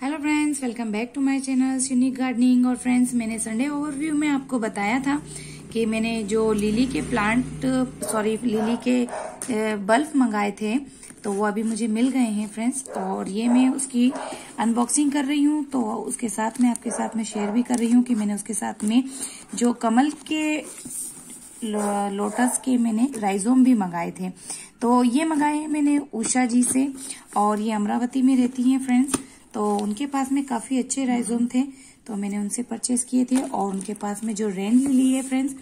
Hello friends welcome back to my channel unique gardening और friends मैंने Sunday overview में आपको बताया था कि मैंने जो लिली के प्लांट सॉरी लिली के बल्ब मंगाए थे तो वो अभी मुझे मिल गए हैं फ्रेंड्स और ये मैं उसकी अनबॉक्सिंग कर रही हूँ तो उसके साथ में, आपके साथ में शेयर भी कर रही हूँ कि मैंने उसके साथ में जो कमल के लोटस के मैंने राइजोम भी मंगाए थे. तो ये मंगाए हैं मैंने उषा जी से, और ये अमरावती में रहती हैं फ्रेंड्स तो उनके पास में काफ़ी अच्छे राइजोम थे तो मैंने उनसे परचेज किए थे और उनके पास में जो रेन लिली है फ्रेंड्स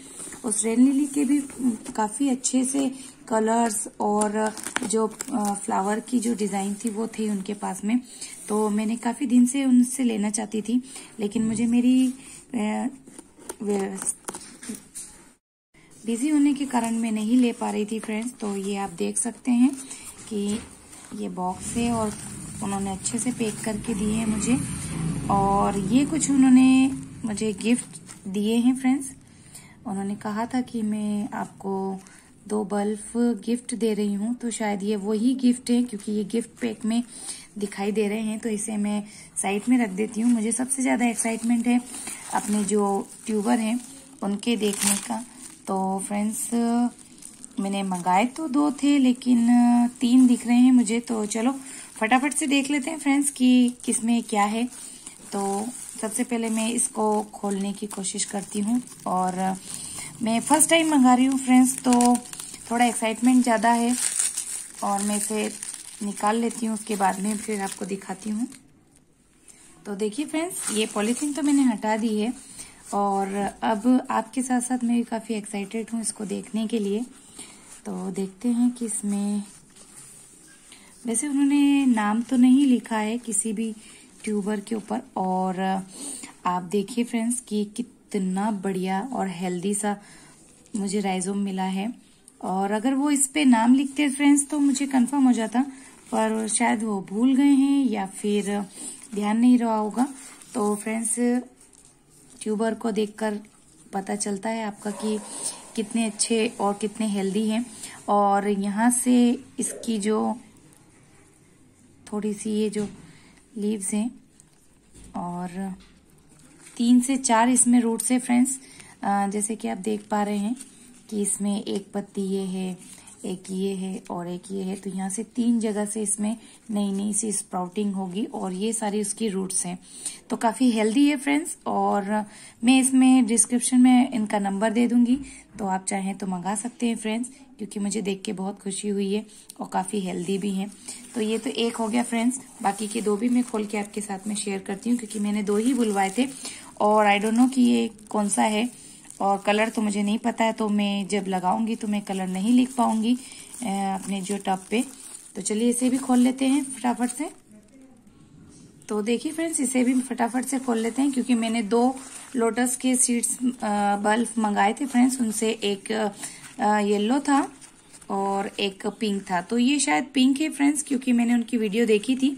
उस रेन लिली के भी काफ़ी अच्छे से कलर्स और जो फ्लावर की जो डिज़ाइन थी वो थी उनके पास में। तो मैंने काफ़ी दिन से उनसे लेना चाहती थी, लेकिन मुझे मेरी बिज़ी होने के कारण मैं नहीं ले पा रही थी फ्रेंड्स तो ये आप देख सकते हैं कि ये बॉक्स है और उन्होंने अच्छे से पैक करके दिए हैं मुझे। और ये कुछ उन्होंने मुझे गिफ्ट दिए हैं फ्रेंड्स उन्होंने कहा था कि मैं आपको दो बल्ब गिफ्ट दे रही हूँ तो शायद ये वही गिफ्ट है, क्योंकि ये गिफ्ट पैक में दिखाई दे रहे हैं तो इसे मैं साइड में रख देती हूँ। मुझे सबसे ज़्यादा एक्साइटमेंट है अपने जो ट्यूबर हैं, उनके देखने का। तो फ्रेंड्स मैंने मंगाए तो दो थे, लेकिन तीन दिख रहे हैं मुझे तो चलो फटाफट से देख लेते हैं फ्रेंड्स कि किसमें क्या है। तो सबसे पहले मैं इसको खोलने की कोशिश करती हूँ और मैं फ़र्स्ट टाइम मंगा रही हूँ फ्रेंड्स तो थोड़ा एक्साइटमेंट ज़्यादा है और मैं इसे निकाल लेती हूँ, उसके बाद में फिर आपको दिखाती हूँ। तो देखिए फ्रेंड्स ये पॉलीथीन तो मैंने हटा दी है और अब आपके साथ साथ मैं भी काफ़ी एक्साइटेड हूँ इसको देखने के लिए। तो देखते हैं कि इसमें वैसे उन्होंने नाम तो नहीं लिखा है किसी भी ट्यूबर के ऊपर। और आप देखिए फ्रेंड्स कि कितना बढ़िया और हेल्दी सा मुझे राइजोम मिला है। और अगर वो इस पे नाम लिखते फ्रेंड्स तो मुझे कंफर्म हो जाता, पर शायद वो भूल गए हैं या फिर ध्यान नहीं रहा होगा। तो फ्रेंड्स, ट्यूबर को देखकर पता चलता है आपका कि कितने अच्छे और कितने हेल्दी हैं। और यहाँ से इसकी जो थोड़ी सी ये जो लीव्स हैं। और तीन से चार इसमें रूट्स है फ्रेंड्स जैसे कि आप देख पा रहे हैं कि इसमें एक पत्ती ये है एक ये है और एक ये है तो यहाँ से तीन जगह से इसमें नई नई सी स्प्राउटिंग होगी और ये सारी उसकी रूट्स हैं। तो काफ़ी हेल्दी है फ्रेंड्स और मैं इसमें डिस्क्रिप्शन में इनका नंबर दे दूँगी। तो आप चाहें तो मंगा सकते हैं फ्रेंड्स क्योंकि मुझे देख के बहुत खुशी हुई है और काफ़ी हेल्दी भी है। तो ये तो एक हो गया फ्रेंड्स बाकी के दो भी मैं खोल के आपके साथ में शेयर करती हूँ, क्योंकि मैंने दो ही बुलवाए थे और आई डोंट नो कि ये कौन सा है। और कलर तो मुझे नहीं पता है तो मैं जब लगाऊँगी तो मैं कलर नहीं लिख पाऊँगी अपने जो टब पे। तो चलिए इसे भी खोल लेते हैं फटाफट से। तो देखिए फ्रेंड्स, इसे भी फटाफट से खोल लेते हैं, क्योंकि मैंने दो लोटस के सीड्स बल्ब मंगाए थे फ्रेंड्स, उनसे एक येलो था और एक पिंक था। तो ये शायद पिंक है फ्रेंड्स, क्योंकि मैंने उनकी वीडियो देखी थी।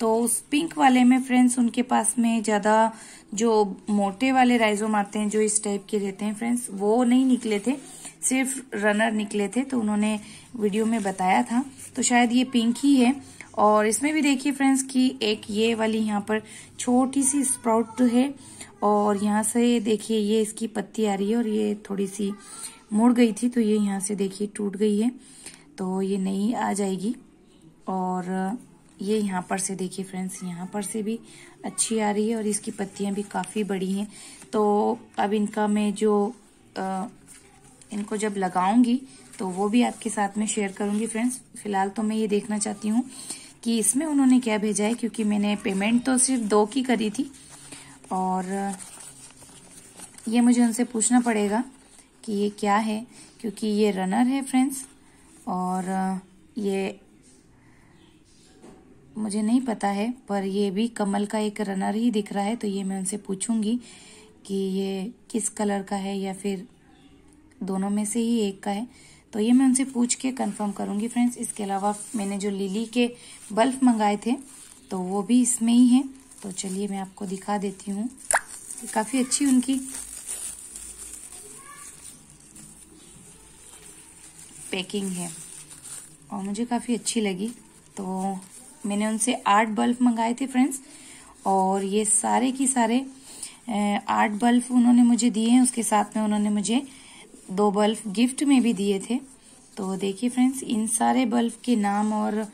तो उस पिंक वाले में फ्रेंड्स उनके पास में ज़्यादा जो मोटे वाले राइजोम आते हैं, जो इस टाइप के रहते हैं फ्रेंड्स वो नहीं निकले थे। सिर्फ़ रनर निकले थे तो उन्होंने वीडियो में बताया था। तो शायद ये पिंक ही है। और इसमें भी देखिए फ्रेंड्स कि एक ये वाली यहाँ पर छोटी सी स्प्राउट है। और यहाँ से देखिए ये इसकी पत्ती आ रही है और ये थोड़ी सी मुड़ गई थी तो ये यहाँ से देखिए टूट गई है। तो ये नई आ जाएगी। और ये यहाँ पर से देखिए फ्रेंड्स यहाँ पर से भी अच्छी आ रही है और इसकी पत्तियाँ भी काफ़ी बड़ी हैं। तो अब इनका मैं जो आ, इनको जब लगाऊँगी तो वो भी आपके साथ में शेयर करूँगी फ्रेंड्स फ़िलहाल तो मैं ये देखना चाहती हूँ कि इसमें उन्होंने क्या भेजा है क्योंकि मैंने पेमेंट तो सिर्फ़ दो की करी थी। और ये मुझे उनसे पूछना पड़ेगा कि ये क्या है क्योंकि ये रनर है फ्रेंड्स और ये मुझे नहीं पता है, पर ये भी कमल का एक रनर ही दिख रहा है तो ये मैं उनसे पूछूँगी कि ये किस कलर का है या फिर दोनों में से ही एक का है। तो ये मैं उनसे पूछ के कंफर्म करूँगी। फ्रेंड्स इसके अलावा मैंने जो लिली के बल्ब मंगाए थे तो वो भी इसमें ही है। तो चलिए मैं आपको दिखा देती हूँ। काफ़ी अच्छी उनकी पैकिंग है। और मुझे काफ़ी अच्छी लगी तो मैंने उनसे आठ बल्ब मंगाए थे फ्रेंड्स, और ये सारे की सारे आठ बल्ब उन्होंने मुझे दिए हैं, उसके साथ में उन्होंने मुझे दो बल्ब गिफ्ट में भी दिए थे। तो देखिए फ्रेंड्स, इन सारे बल्ब के नाम और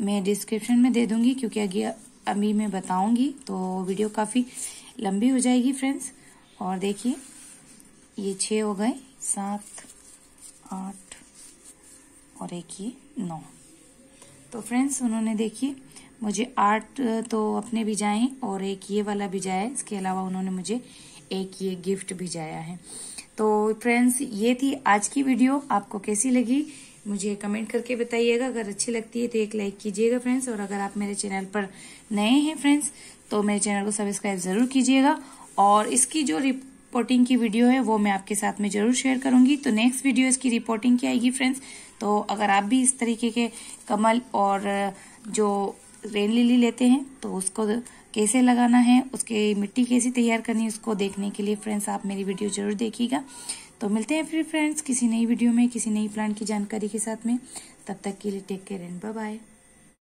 मैं डिस्क्रिप्शन में दे दूँगी, क्योंकि आगे अभी मैं बताऊँगी तो वीडियो काफ़ी लंबी हो जाएगी फ्रेंड्स। और देखिए, ये छह हो गए, सात, आठ, और एक ये नौ। तो फ्रेंड्स उन्होंने देखिए मुझे आठ तो अपने भिजाए और एक ये वाला भी भिजाया इसके अलावा उन्होंने मुझे एक ये गिफ्ट भिजाया है। तो फ्रेंड्स ये थी आज की वीडियो आपको कैसी लगी, मुझे कमेंट करके बताइएगा। अगर अच्छी लगती है तो एक लाइक कीजिएगा फ्रेंड्स और अगर आप मेरे चैनल पर नए हैं फ्रेंड्स तो मेरे चैनल को सब्सक्राइब ज़रूर कीजिएगा। और इसकी जो रिपोर्टिंग की वीडियो है, वो मैं आपके साथ में ज़रूर शेयर करूँगी। तो नेक्स्ट वीडियो इसकी रिपोर्टिंग की आएगी फ्रेंड्स तो अगर आप भी इस तरीके के कमल और जो रेन लिली लेते हैं तो उसको कैसे लगाना है, उसके मिट्टी कैसी तैयार करनी है, उसको देखने के लिए फ्रेंड्स आप मेरी वीडियो ज़रूर देखिएगा। तो मिलते हैं फिर फ्रेंड्स किसी नई वीडियो में, किसी नई प्लांट की जानकारी के साथ में। तब तक के लिए टेक केयर एंड बाय